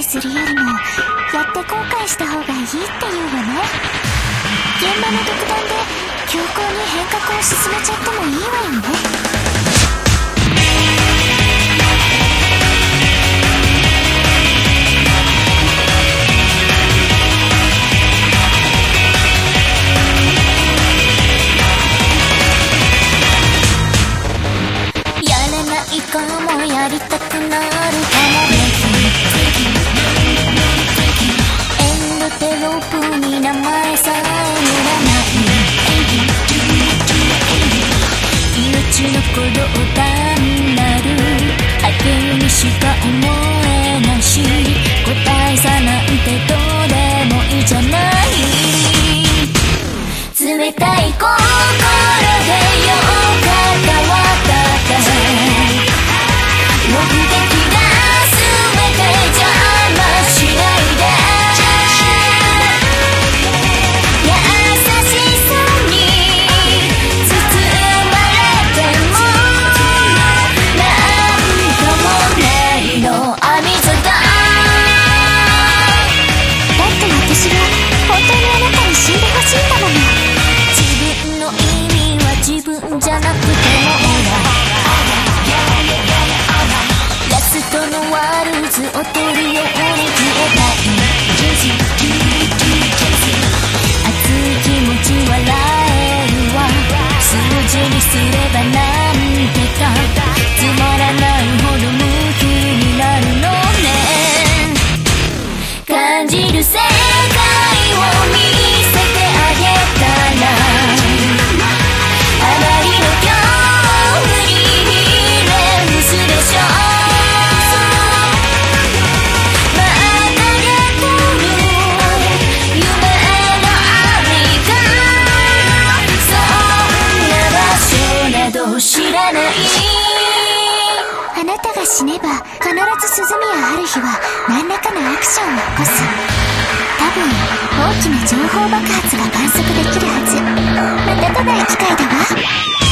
悔するよりもやって後悔した方がいいっていうわね。現場の独断で強行に変革を進めちゃってもしか思えないし答えさなんてどうでもいいじゃない冷たい心でよかったわだっ死ねば必ず鈴宮る日は何らかのアクションを起こす。多分大きな情報爆発が観測できるはず。また来ない機会だわ。